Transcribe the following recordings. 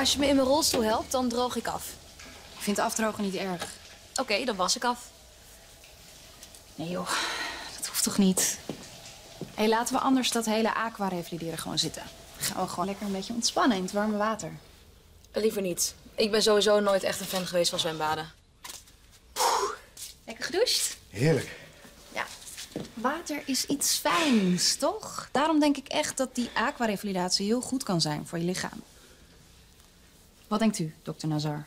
Als je me in mijn rolstoel helpt, dan droog ik af. Ik vind afdrogen niet erg. Oké, dan was ik af. Nee joh, dat hoeft toch niet? Hé, laten we anders dat hele aqua-revalideren gewoon zitten. Dan gaan we gewoon lekker een beetje ontspannen in het warme water. Liever niet. Ik ben sowieso nooit echt een fan geweest van zwembaden. Lekker gedoucht? Heerlijk. Ja. Water is iets fijns, toch? Daarom denk ik echt dat die aquarevalidatie heel goed kan zijn voor je lichaam. Wat denkt u, dokter Nazar?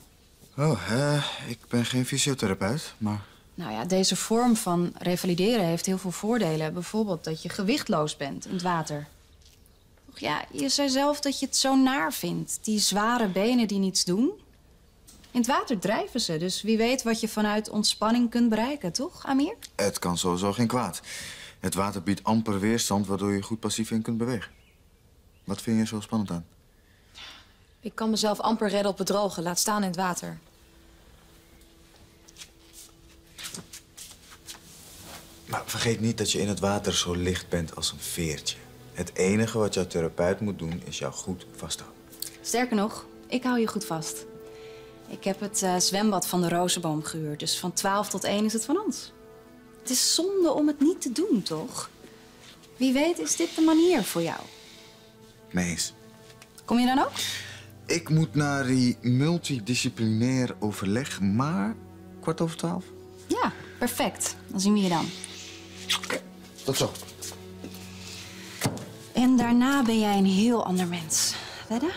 Oh, eh, ik ben geen fysiotherapeut, maar... Nou ja, deze vorm van revalideren heeft heel veel voordelen. Bijvoorbeeld dat je gewichtloos bent in het water. Toch ja, je zei zelf dat je het zo naar vindt. Die zware benen die niets doen. In het water drijven ze, dus wie weet wat je vanuit ontspanning kunt bereiken, toch, Amir? Het kan sowieso geen kwaad. Het water biedt amper weerstand, waardoor je goed passief in kunt bewegen. Wat vind je zo spannend aan? Ik kan mezelf amper redden op het droge, laat staan in het water. Maar vergeet niet dat je in het water zo licht bent als een veertje. Het enige wat jouw therapeut moet doen, is jou goed vasthouden. Sterker nog, ik hou je goed vast. Ik heb het eh, zwembad van de Rozenboom gehuurd, dus van 12 tot 1 is het van ons. Het is zonde om het niet te doen, toch? Wie weet is dit de manier voor jou. Mee eens. Kom je dan ook? Ik moet naar die multidisciplinair overleg, maar kwart over twaalf. Ja, perfect. Dan zien we je dan. Tot zo. En daarna ben jij een heel ander mens. Wedden?